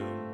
freedom.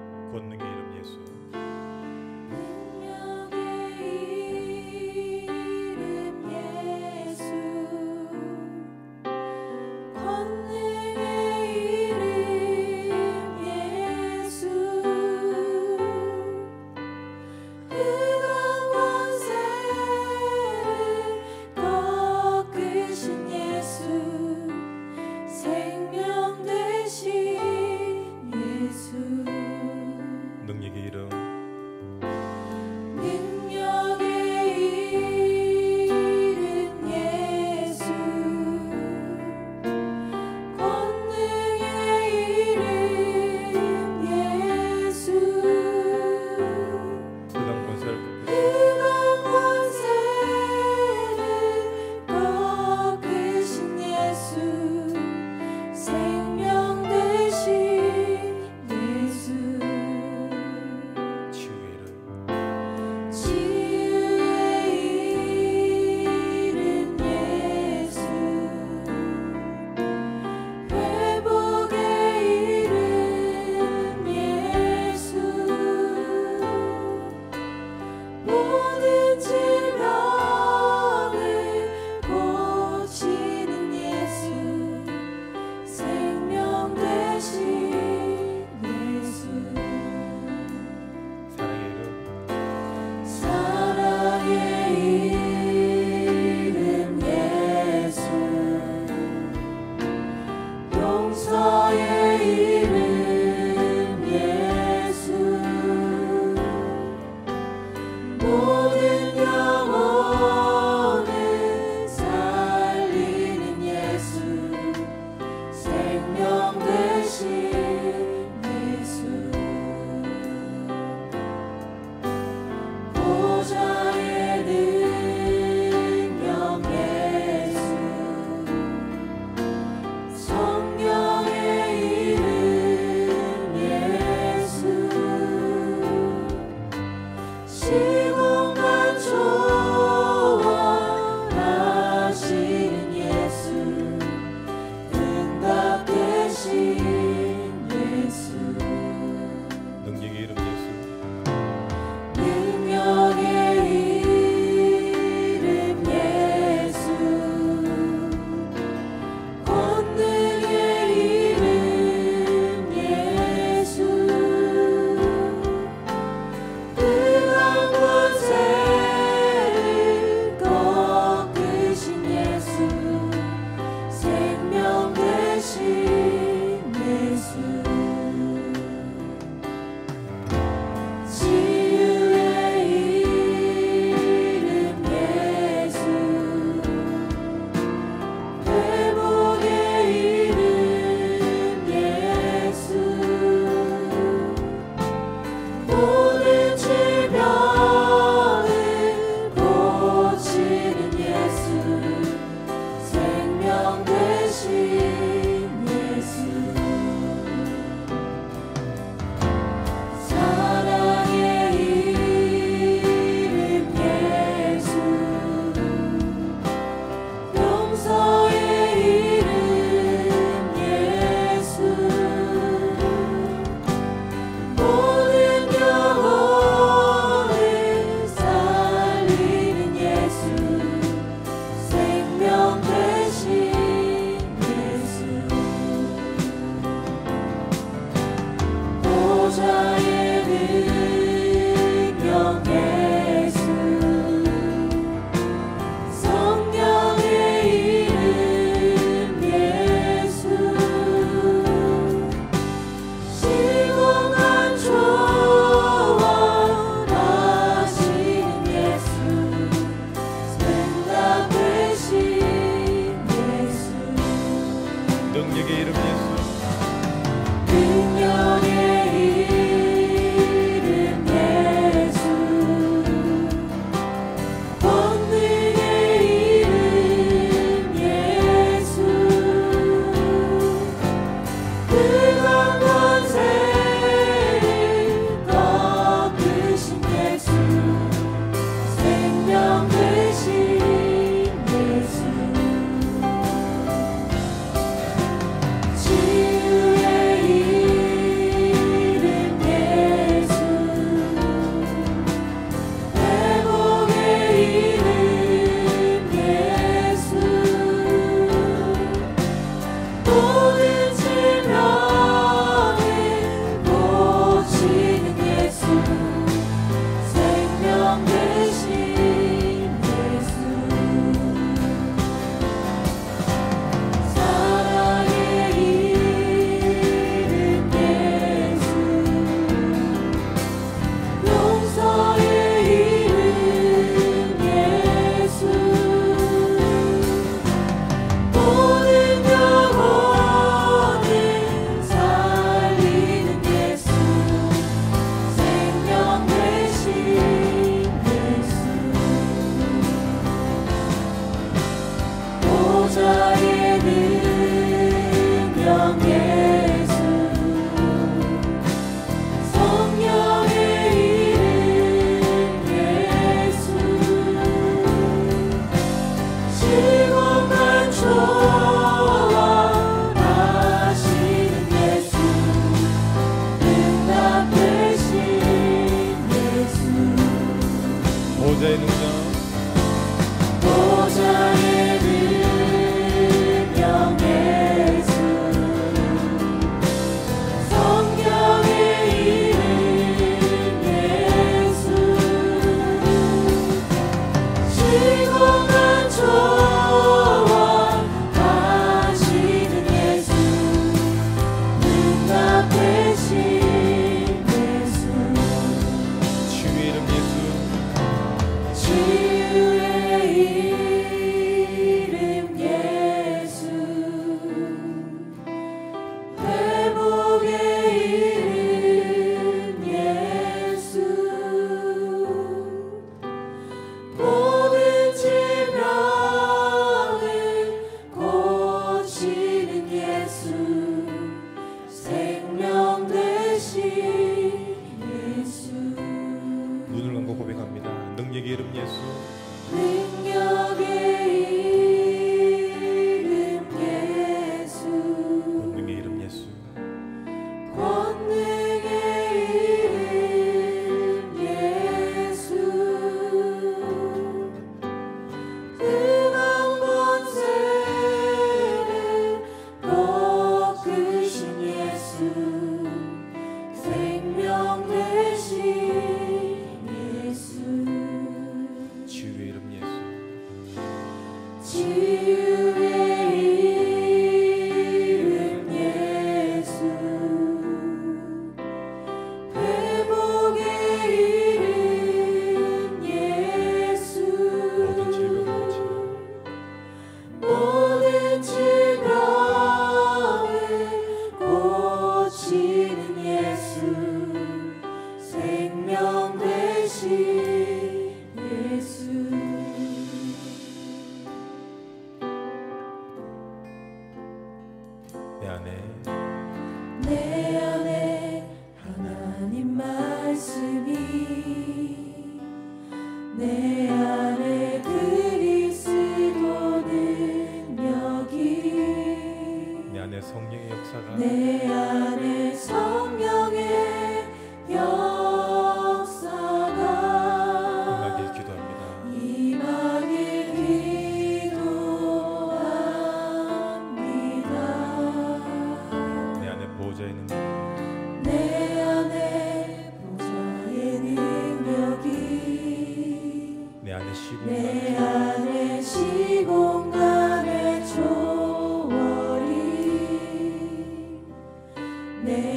name.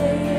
day.